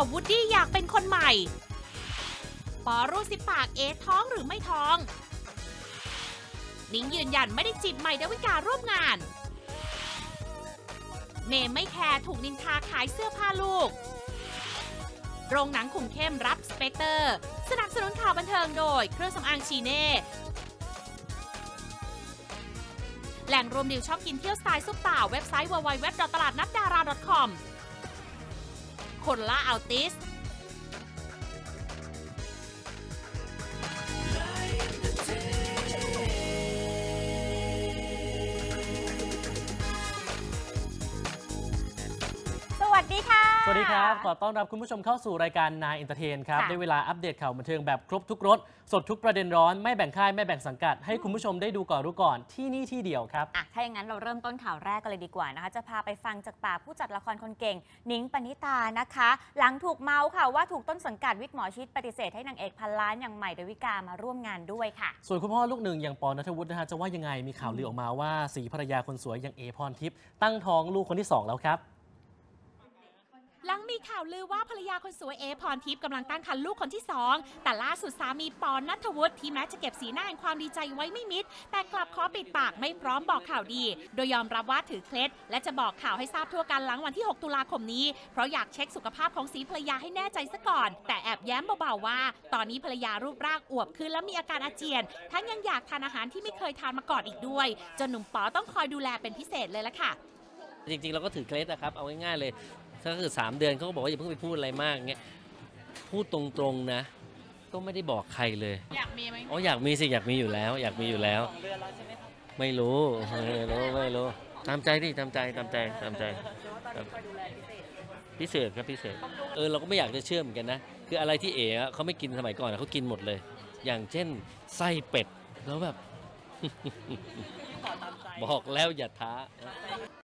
วู้ดดี้อยากเป็นคนใหม่ ป๋อรูดซิปปากเอ๋ท้องหรือไม่ท้อง นิ้งยืนยันไม่ได้จีบใหม่ดาวิการ่วมงาน เมย์ไม่แคร์ถูกนินทาขายเสื้อผ้าลูก โรงหนังคุมเข้มรับ Spectre สนับสนุนข่าวบันเทิงโดย เครื่องสำอางชีเน่แหล่งรวมดีลช้อปกินเที่ยวสไตล์ซุปตาร์เว็บไซต์ www. ตลาดนัดดารา .com Corolla Altis ดีค่ะ สวัสดีครับ ขอต้อนรับคุณผู้ชมเข้าสู่รายการ Nine Entertain ครับค่ะได้เวลาอัปเดตข่าวบันเทิงแบบครบทุกรส สดทุกประเด็นร้อน ไม่แบ่งค่าย ไม่แบ่งสังกัด ให้คุณผู้ชมได้ดูก่อนรู้ก่อนที่นี่ที่เดียวครับ อะ ถ้าอย่างนั้นเราเริ่มต้นข่าวแรกกันเลยดีกว่านะคะ จะพาไปฟังจากปากผู้จัดละครคนเก่ง นิ้งปณิตานะคะ หลังถูกเมาส์ค่ะว่าถูกต้นสังกัดวิกหมอชิดปฏิเสธให้นางเอกพันล้านอย่างใหม่ดาวิกามาร่วมงานด้วยค่ะ ส่วนคุณพ่อลูกหนึ่งอย่างปอนัทวุฒินะฮะจะว่ายังไงมีข่าวลือออกมาว่าสีภรรยาคนสวยอย่างเอพรทิพย์ตั้งท้องลูกคนที่สองแล้วครับ หลังมีข่าวลือว่าภรรยาคนสวยเอพรทิพย์กำลังตั้งครรภ์ลูกคนที่สองแต่ล่าสุดสามีปอนนัทวุฒิที่แม้จะเก็บสีหน้าแห่งความดีใจไว้ไม่มิด แต่กลับขอปิดปากไม่พร้อมบอกข่าวดี โดยยอมรับว่าถือเคล็ด และจะบอกข่าวให้ทราบทั่วกันหลังวันที่ 6 ตุลาคมนี้ เพราะอยากเช็คสุขภาพของสีภรรยาให้แน่ใจซะก่อน แต่แอบแย้มเบาๆว่า ตอนนี้ภรรยารูปร่างอวบขึ้นและมีอาการอาเจียน ทั้งยังอยากทานอาหารที่ไม่เคยทานมาก่อนอีกด้วย จนหนุ่มปอต้องคอยดูแลเป็นพิเศษเลยละค่ะจริงๆเราก็ถือเคล็ดนะครับเอาง่ายๆเลย ถ้าคือ3เดือนเขาก็บอกว่าอย่าเพิ่งไปพูดอะไรมากเงี้ยพูดตรงๆนะ ก็ไม่ได้บอกใครเลยอยากมีไหมอ๋ออยากมีสิอยากมีอยู่แล้ว อยากมีอยู่แล้วไม่รู้ไม่รู้ไม่รู้ตามใจดิตามใจตามใจตามใจครับพิเศษครับพิเศษ เออเราก็ไม่อยากจะเชื่อเหมือนกันนะ คืออะไรที่เอ๋อะเขาไม่กินสมัยก่อนอะเขากินหมดเลย อย่างเช่นไส้เป็ดแล้วแบบบอกแล้วอย่าท้า